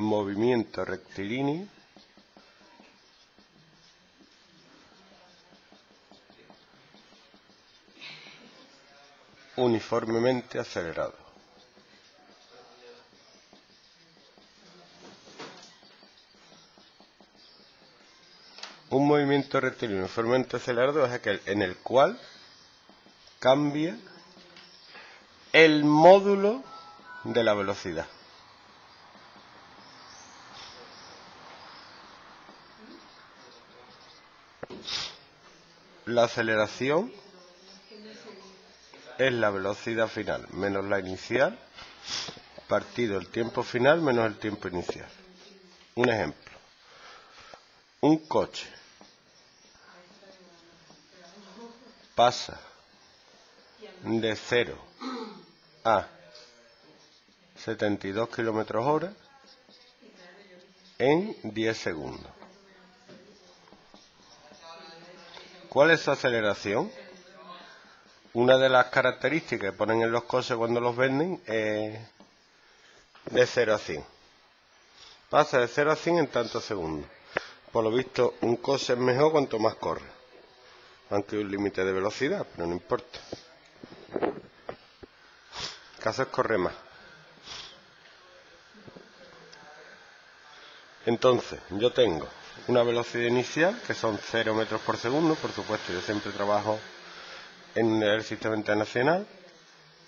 movimiento rectilíneo uniformemente acelerado. Un movimiento rectilíneo uniformemente acelerado es aquel en el cual cambia el módulo de la velocidad. La aceleración es la velocidad final menos la inicial partido el tiempo final menos el tiempo inicial. Un ejemplo. Un coche pasa de 0 a 72 kilómetros hora en 10 segundos. ¿Cuál es su aceleración? Una de las características que ponen en los coches cuando los venden es de 0 a 100. Pasa de 0 a 100 en tantos segundos. Por lo visto, un coche es mejor cuanto más corre. Aunque hay un límite de velocidad, pero no importa. Caso es correr más. Entonces, yo tengo una velocidad inicial que son 0 metros por segundo, por supuesto, yo siempre trabajo en el sistema internacional,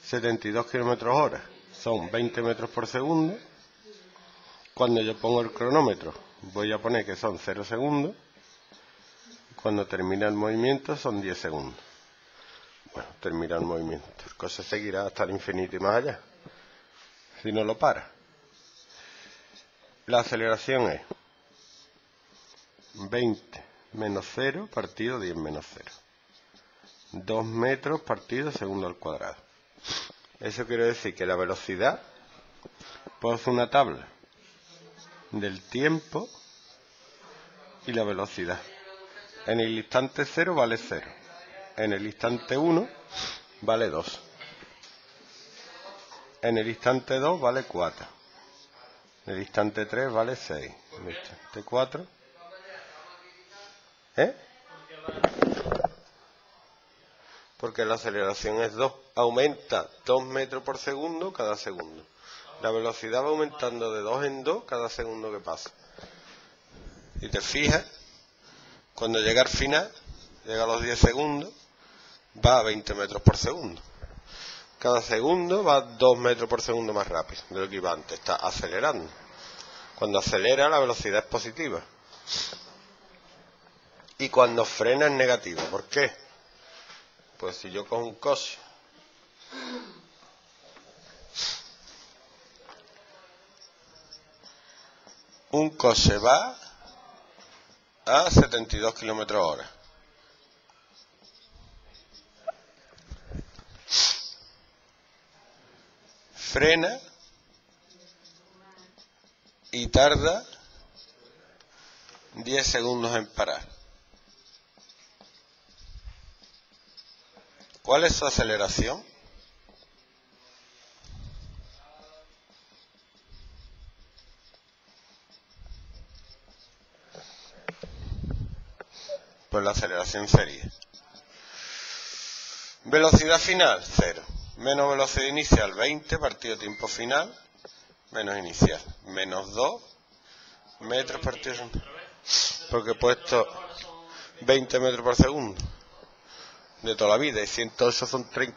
72 kilómetros hora, son 20 metros por segundo. Cuando yo pongo el cronómetro, voy a poner que son 0 segundos. Cuando termina el movimiento, son 10 segundos. Bueno, termina el movimiento. El coche seguirá hasta el infinito y más allá. Si no lo para. La aceleración es 20 menos 0 partido 10 menos 0. 2 metros partido segundo al cuadrado. Eso quiere decir que la velocidad, puedo hacer una tabla del tiempo y la velocidad. En el instante 0 vale 0. En el instante 1 vale 2. En el instante 2 vale 4. En el instante 3 vale 6. En el instante 4. ¿Eh? porque la aceleración es 2. Aumenta 2 metros por segundo cada segundo. La velocidad va aumentando de 2 en 2 cada segundo que pasa. Y te fijas, cuando llega al final, llega a los 10 segundos, va a 20 metros por segundo. Cada segundo va 2 metros por segundo más rápido de lo que iba antes. Está acelerando. Cuando acelera, la velocidad es positiva. Y cuando frena es negativa. ¿Por qué? Pues si yo cojo un coche un coche va a 72 kilómetros hora. Frena y tarda 10 segundos en parar. ¿Cuál es su aceleración? Pues la aceleración sería velocidad final, 0. Menos velocidad inicial, 20, partido tiempo final, menos inicial. Menos 2 metros partido... Porque he puesto 20 metros por segundo de toda la vida y 108 son 30.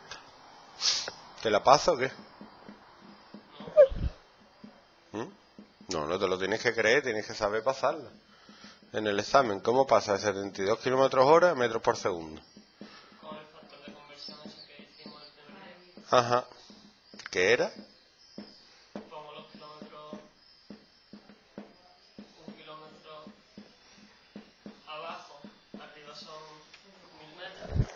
¿Te la paso o qué? ¿Mm? No, no te lo tienes que creer, tienes que saber pasarla. En el examen, ¿cómo pasa de 72 kilómetros hora a metros por segundo? Con el factor de conversión ese que hicimos el primer. Ajá. ¿Qué era? Pongo los kilómetros. Un kilómetro abajo, arriba son mil metros.